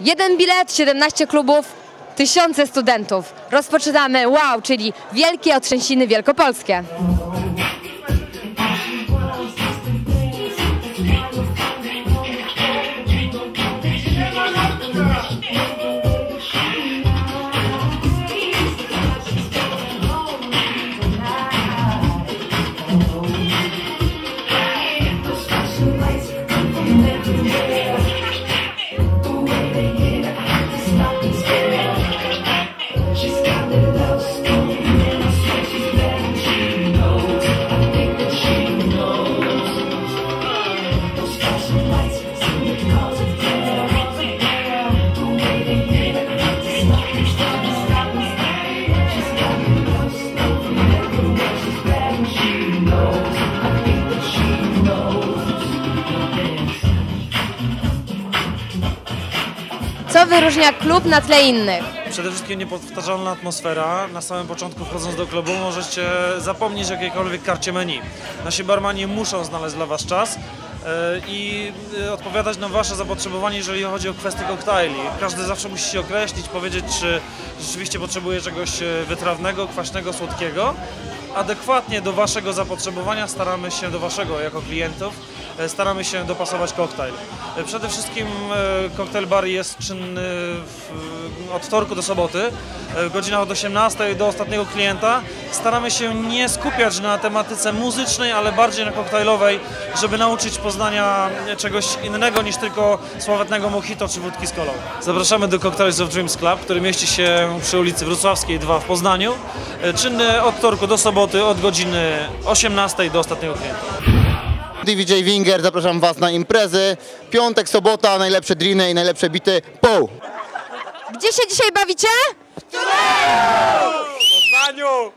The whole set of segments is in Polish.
Jeden bilet, 17 klubów, tysiące studentów. Rozpoczynamy wow, czyli Wielkie Otrzęsiny Wielkopolskie. Wyróżnia klub na tle innych? Przede wszystkim niepowtarzalna atmosfera. Na samym początku wchodząc do klubu możecie zapomnieć o jakiejkolwiek karcie menu. Nasi barmani muszą znaleźć dla Was czas e, i e, odpowiadać na Wasze zapotrzebowanie, jeżeli chodzi o kwestie koktajli. Każdy zawsze musi się określić, powiedzieć, czy rzeczywiście potrzebuje czegoś e, wytrawnego, kwaśnego, słodkiego. Adekwatnie do Waszego zapotrzebowania staramy się, do Waszego jako klientów, e, staramy się dopasować koktajl. E, Przede wszystkim e, koktajl bar jest czynny w, od wtorku do soboty, w godzinach od 18 do ostatniego klienta. Staramy się nie skupiać na tematyce muzycznej, ale bardziej na koktajlowej, żeby nauczyć poznania czegoś innego niż tylko sławetnego mojito czy wódki z kolą. Zapraszamy do Cocktails of Dreams Club, który mieści się przy ulicy Wrocławskiej 2 w Poznaniu. Czynny od wtorku do soboty od godziny 18 do ostatniego klienta. DJ Winger, zapraszam Was na imprezy. Piątek, sobota, najlepsze driny i najlepsze bity. Po! Gdzie się dzisiaj bawicie? Poznaniu!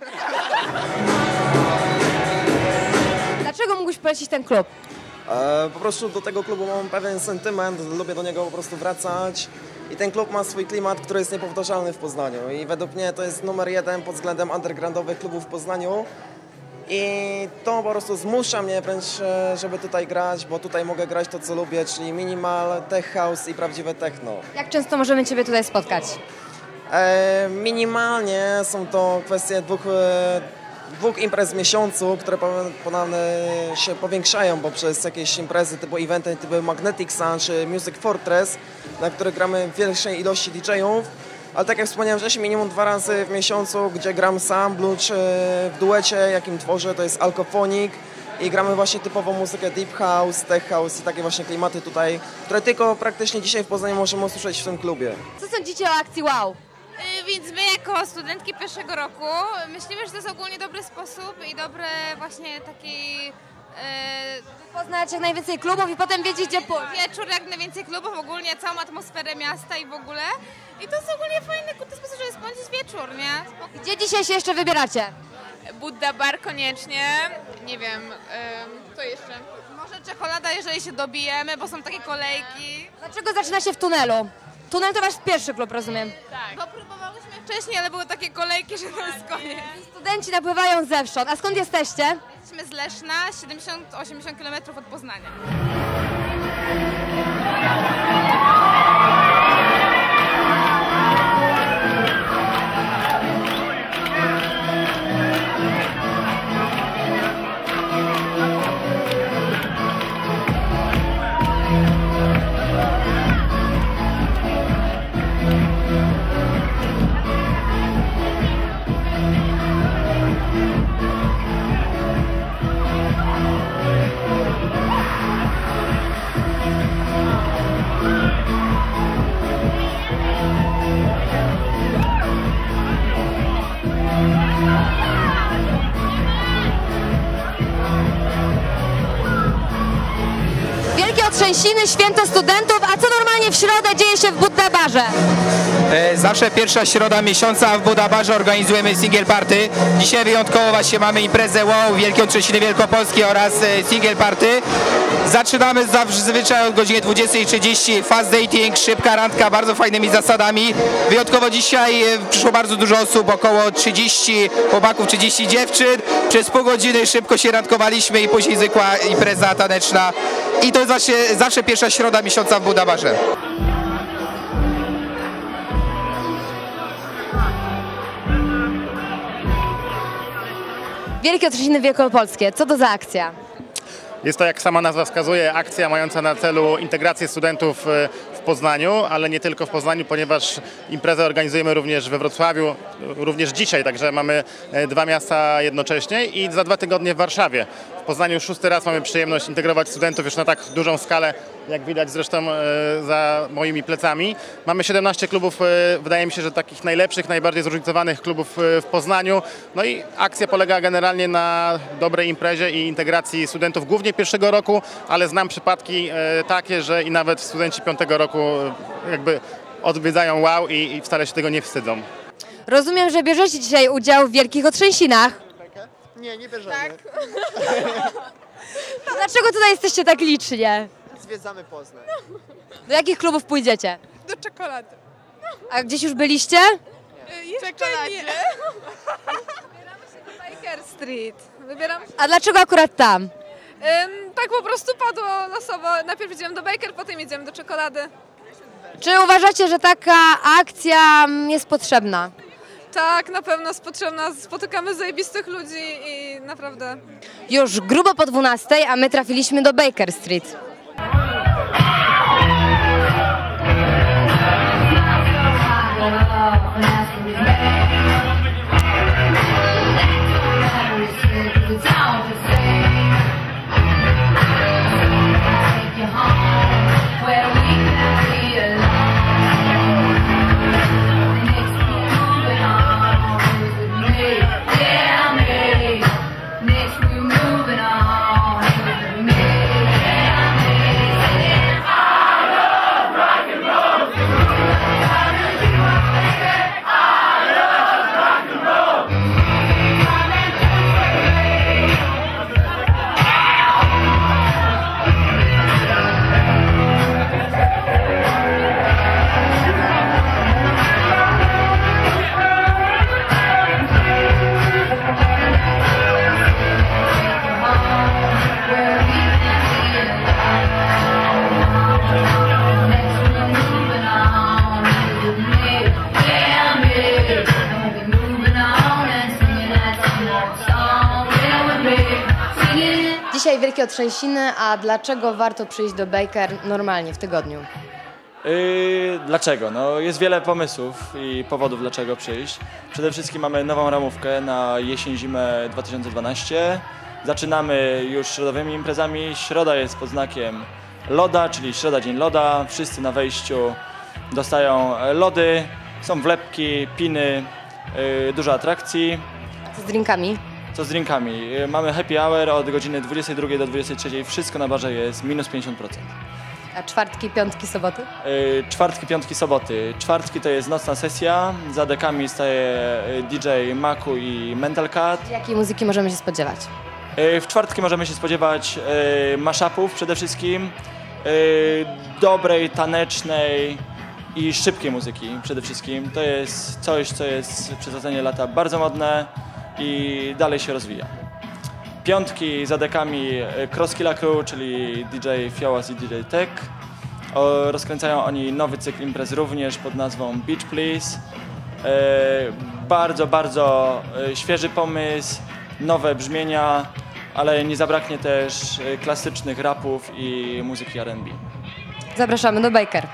Dlaczego mógłbyś polecić ten klub? E, po prostu do tego klubu mam pewien sentyment, lubię do niego po prostu wracać. I ten klub ma swój klimat, który jest niepowtarzalny w Poznaniu. I według mnie to jest numer jeden pod względem undergroundowych klubów w Poznaniu. I to po prostu zmusza mnie wręcz, e, żeby tutaj grać, bo tutaj mogę grać to, co lubię, czyli minimal, tech house i prawdziwe techno. Jak często możemy Ciebie tutaj spotkać? E, minimalnie są to kwestie dwóch, dwóch imprez w miesiącu, które po- ponownie się powiększają, bo przez jakieś imprezy typu eventy typu Magnetic Sun czy Music Fortress, na których gramy w większej ilości DJ-ów. Ale tak jak wspomniałem wcześniej, minimum dwa razy w miesiącu, gdzie gram sam, blues e, w duecie, jakim tworzę, to jest Alcophonic. I gramy właśnie typową muzykę deep house, tech house i takie właśnie klimaty tutaj, które tylko praktycznie dzisiaj w Poznaniu możemy usłyszeć w tym klubie. Co sądzicie o akcji wow? Więc my jako studentki pierwszego roku myślimy, że to jest ogólnie dobry sposób i dobre właśnie taki e, Poznać jak najwięcej klubów i potem wiedzieć gdzie pójść. wieczór, jak najwięcej klubów, ogólnie całą atmosferę miasta i w ogóle. I to jest ogólnie fajny kurde sposób, żeby spędzić wieczór, nie? Spoko. Gdzie dzisiaj się jeszcze wybieracie? Buddha bar koniecznie, nie wiem, co jeszcze? Może czekolada, jeżeli się dobijemy, bo są takie kolejki. Dlaczego zaczyna się w tunelu? Tunel to wasz pierwszy klub, rozumiem. Tak. Bo próbowałyśmy wcześniej, ale były takie kolejki, że to jest koniec. Studenci napływają zewsząd. A skąd jesteście? Jesteśmy z Leszna, 70-80 km od Poznania. Otrzęsiny, Święto Studentów, a co normalnie w środę dzieje się w Budda? E, Zawsze pierwsza środa miesiąca w Budabarze organizujemy single party. Dzisiaj wyjątkowo właśnie mamy imprezę WOW Wielkie Otrzesiny Wielkopolskie oraz e, single party. Zaczynamy zazwyczaj od godziny 20.30. Fast dating, szybka randka, bardzo fajnymi zasadami. Wyjątkowo dzisiaj e, przyszło bardzo dużo osób, około 30 chłopaków, 30 dziewczyn. Przez pół godziny szybko się randkowaliśmy i później zwykła impreza taneczna. I to jest właśnie zawsze pierwsza środa miesiąca w Budabarze. Wielkie Otrzeciny Wielkopolskie, co to za akcja? Jest to, jak sama nazwa wskazuje, akcja mająca na celu integrację studentów y, Poznaniu, ale nie tylko w Poznaniu, ponieważ imprezę organizujemy również we Wrocławiu, również dzisiaj, także mamy e, dwa miasta jednocześnie i za dwa tygodnie w Warszawie. W Poznaniu szósty raz mamy przyjemność integrować studentów już na tak dużą skalę, jak widać zresztą e, za moimi plecami. Mamy 17 klubów, e, wydaje mi się, że takich najlepszych, najbardziej zróżnicowanych klubów e, w Poznaniu. No i akcja polega generalnie na dobrej imprezie i integracji studentów, głównie pierwszego roku, ale znam przypadki takie, że i nawet studenci piątego roku jakby odwiedzają wow i, i wcale się tego nie wstydzą. Rozumiem, że bierzecie dzisiaj udział w Wielkich Otrzęsinach. Nie, nie bierzemy. Dlaczego tutaj jesteście tak licznie? Zwiedzamy Poznań. Do jakich klubów pójdziecie? Do czekolady. A gdzieś już byliście? Jeszcze nie. Baker Street. Wybieram. A dlaczego akurat tam? Ym, tak po prostu padło losowo. Najpierw idziemy do Baker, potem idziemy do czekolady. Czy uważacie, że taka akcja mm, jest potrzebna? Tak, na pewno jest potrzebna. Spotykamy zajebistych ludzi i naprawdę Już grubo po 12, a my trafiliśmy do Baker Street. Dzisiaj Wielkie Otrzęsiny, a dlaczego warto przyjść do Baker normalnie w tygodniu? Yy, dlaczego? No, jest wiele pomysłów i powodów, dlaczego przyjść. Przede wszystkim mamy nową ramówkę na jesień-zimę 2012. Zaczynamy już środowymi imprezami. Środa jest pod znakiem loda, czyli środa dzień loda. Wszyscy na wejściu dostają lody, są wlepki, piny, yy, dużo atrakcji. Z drinkami? Co z drinkami? Yy, Mamy happy hour od godziny 22 do 23. Wszystko na barze jest minus 50%. A czwartki, piątki, soboty? Y, Czwartki, piątki, soboty. Czwartki to jest nocna sesja. Za dekami staje y, DJ Maku i Mental Cut. Jakiej muzyki możemy się spodziewać? Y, W czwartki możemy się spodziewać y, mashupów przede wszystkim, y, dobrej, tanecznej i szybkiej muzyki przede wszystkim. To jest coś, co jest przez ostatnie lata bardzo modne i dalej się rozwija. Piątki za dekami y, Cross Killa Crew, czyli DJ Fiołas i DJ Tech. Rozkręcają oni nowy cykl imprez również pod nazwą Beach Please. E, bardzo, bardzo e, świeży pomysł, nowe brzmienia, ale nie zabraknie też e, klasycznych rapów i muzyki R&B. Zapraszamy do Baker.